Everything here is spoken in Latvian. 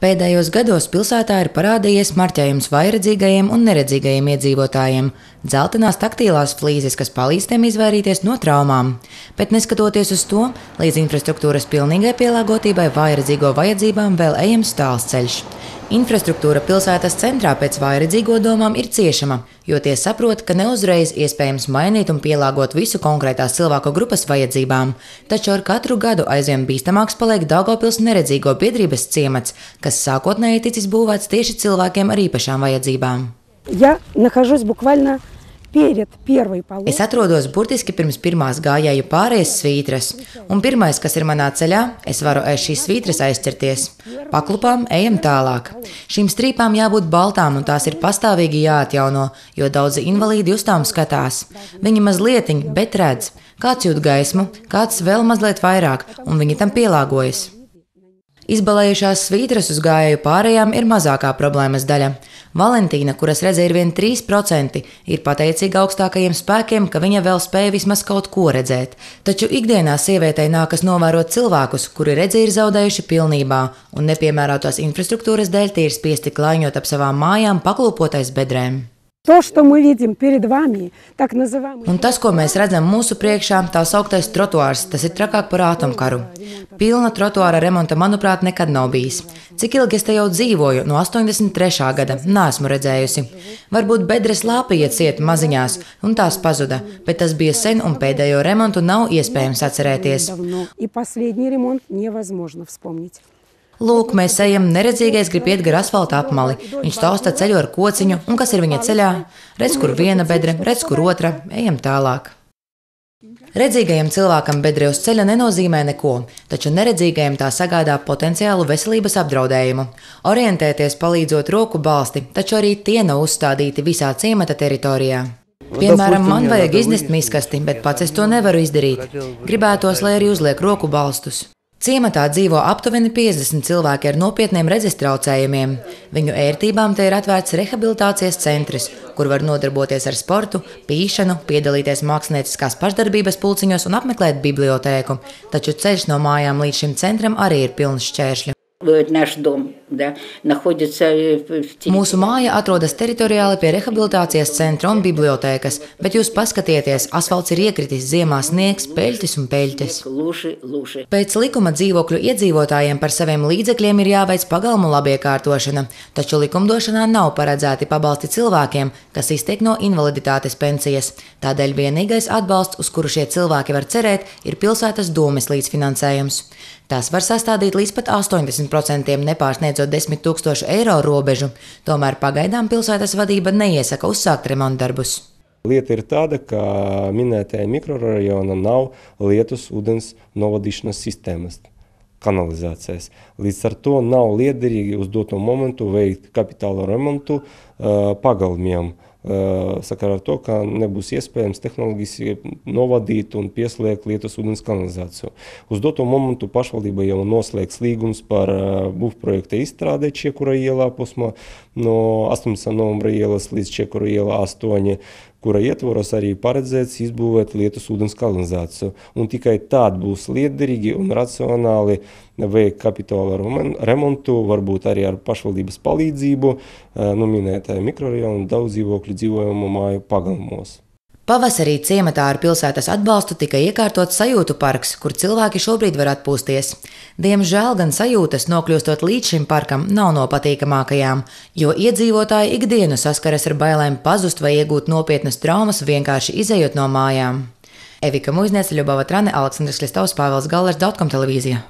Pēdējos gados pilsētā ir parādījies marķējums vairedzīgajiem un neredzīgajiem iedzīvotājiem - dzeltenās taktīlās flīzes, kas palīdz tiem izvairīties no traumām. Bet neskatoties uz to, līdz infrastruktūras pilnīgai pielāgotībai vairedzīgo vajadzībām vēl ejams tāls ceļš. Infrastruktūra pilsētas centrā pēc vairedzīgo domām ir ciešama, jo tie saprot, ka neuzreiz iespējams mainīt un pielāgot visu konkrētās cilvēku grupas vajadzībām. Taču ar katru gadu aizvien bīstamāks paliek Daugopils neredzīgo biedrības ciemats, kas sākotnēji ticis būvēts tieši cilvēkiem ar īpašām vajadzībām. Я нахожусь буквально перед первой полоской. Es atrodos burtiski pirms pirmās gājēju pārējais svītras, un pirmais, kas ir manā ceļā, es varu aiz šīs svītras aizķerties. Paklupām, ejam tālāk. Šīm strīpām jābūt baltām, un tās ir pastāvīgi jāatjauno, jo daudzi invalīdi uz tām skatās. Viņi mazlietiņ, bet redz, kāds jūt gaismu, kāds vēl mazliet vairāk, un viņi tam pielāgojas. Izbalējušās svītras uz gājēju pārējām ir mazākā problēmas daļa. Valentīna, kuras redzē ir vien 3%, ir pateicīga augstākajiem spēkiem, ka viņa vēl spēja vismaz kaut ko redzēt. Taču ikdienā sievietei nākas novērot cilvēkus, kuri redzi ir zaudējuši pilnībā, un nepiemērotās infrastruktūras dēļ tie ir spiesti klaiņot ap savām mājām, paklūpotais bedrēm. То, что мы видим перед вами, так называемый... Un tas, ko mēs redzam mūsu priekšā, tā sauktais trotuārs, tas ir trakāk par ātomkaru. Pilna trotuāra remonta, manuprāt, nekad nav bijis. Cik ilgi es te jau dzīvoju? No 83. gada. Nāsmu redzējusi. Varbūt bedres lāpa iet ciet maziņās, un tās pazuda, bet tas bija sen, un pēdējo remontu nav iespējams atcerēties. Lūk, mēs ejam, neredzīgais grib iet gar asfalta apmali. Viņš tausta ceļu ar kociņu, un kas ir viņa ceļā? Redz, kur viena bedre, redz, kur otra, ejam tālāk. Redzīgajam cilvēkam bedre uz ceļa nenozīmē neko, taču neredzīgajam tā sagādā potenciālu veselības apdraudējumu. Orientēties palīdzot roku balsti, taču arī tie nav uzstādīti visā ciemata teritorijā. Piemēram, man vajag iznest miskasti, bet pats es to nevaru izdarīt. Gribētos, lai arī uzliek roku balstus. Ciematā dzīvo aptuveni 50 cilvēki ar nopietniem redzes traucējumiem. Viņu ērtībām te ir atvērts rehabilitācijas centrs, kur var nodarboties ar sportu, pīšanu, piedalīties mākslinieckās pašdarbības pulciņos un apmeklēt bibliotēku. Taču ceļš no mājām līdz šim centram arī ir pilns šķēršļu. Naš dom да, находится э, в те- Mūsu māja atrodas teritoriāli pie rehabilitācijas centra un bibliotēkas, bet jūs paskatieties, asfalts ir iekritis, ziemā sniegs, peļķis un peļķis. лужи, лужи. Pēc likuma dzīvokļu iedzīvotājiem par saviem līdzekļiem ir jāveic pagalmu labiekārtošana, taču likumdošanā nav paredzēti pabalsti cilvēkiem, kas iztiek no invaliditātes pensijas. Tādēļ vienīgais atbalsts, uz kuru šie cilvēki var cerēt, ir pilsētas domes līdzfinansējums. Tas var sastādīt līdz pat 80%, nepārsniedzot 10 000 eiro robežu. Tomēr pagaidām pilsētas vadība neiesaka uzsākt remontdarbus. Lieta ir tāda, ka minētajā mikrorajonā nav lietus ūdens novadīšanas sistēmas, kanalizācijas. Līdz ar to nav liederīgi uz doto momentu veikt kapitāla remontu uh, pagalmiem. Uh, sakarā ar to, ka nebūs iespējams tehnoloģiski novadīt un pieslēgt lietus ūdens kanalizāciju. Uz doto momentu pašvaldība jau noslēgs līgums par būvprojekta izstrādē Čekura ielā posmā no 18. novembra ielas līdz Čekura ielā 8 kura ietvaros arī paredzēts izbūvēt lietus ūdens kanalizāciju. Un tikai tād būs liederīgi un racionāli veikt kapitāla remontu, varbūt arī ar pašvaldības palīdzību, nu minētajā mikrorajonu daudz dzīvokļu dzīvojamu māju pagalmos. Pavasarī ciematā ar pilsētas atbalstu tika iekārtots sajūtu parks, kur cilvēki šobrīd var atpūsties. Diemžēl gan sajūtas, nokļūstot līdz šim parkam, nav no patīkamākajām, jo iedzīvotāji ikdienu saskaras ar bailēm pazust vai iegūt nopietnas traumas vienkārši izējot no mājām. Evika Muizniece, Ļubava Trane, Aleksandrs Kristovs, Pāvils Gallers, Dautkom televīzija.